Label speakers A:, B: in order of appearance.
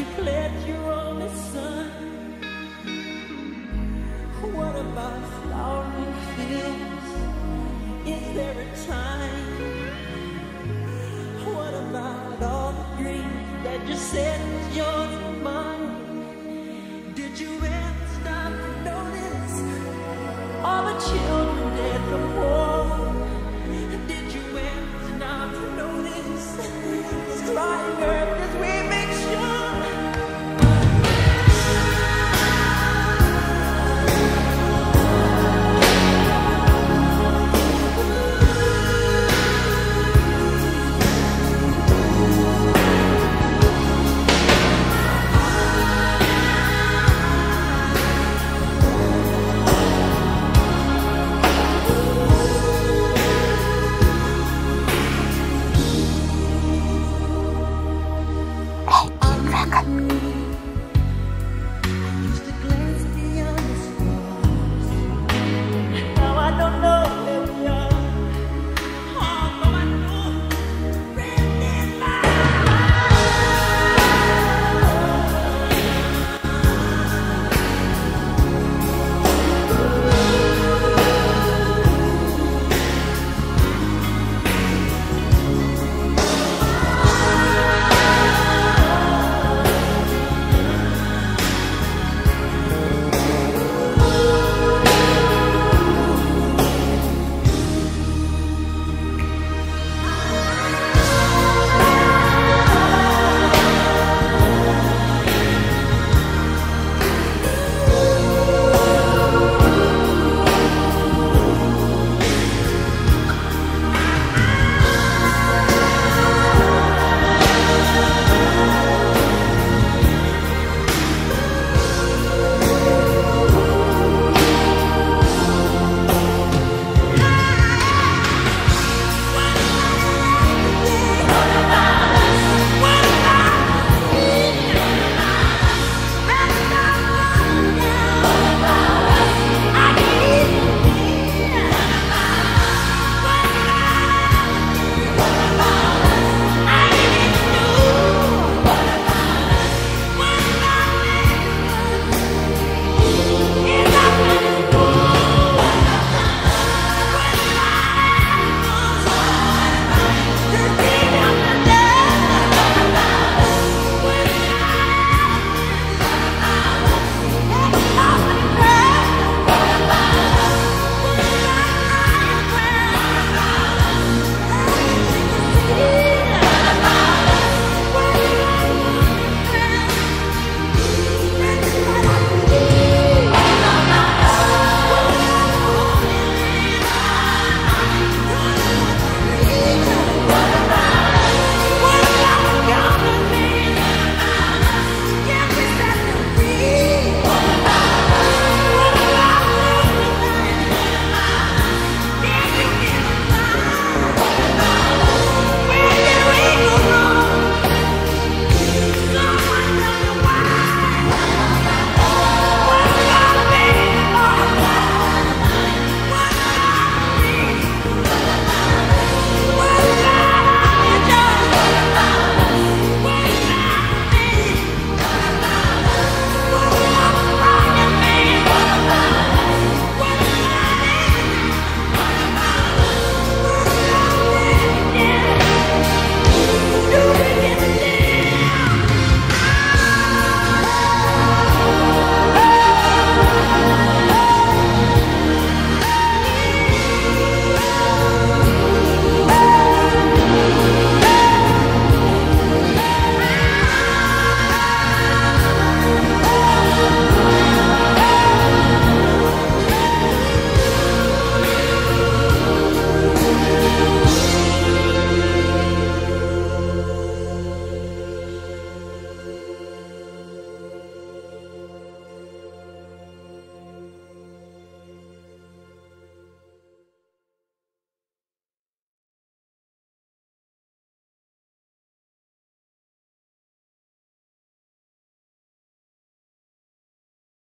A: you pledged your only son? What about flowering fields? Is there a time? What about all the dreams that you said was yours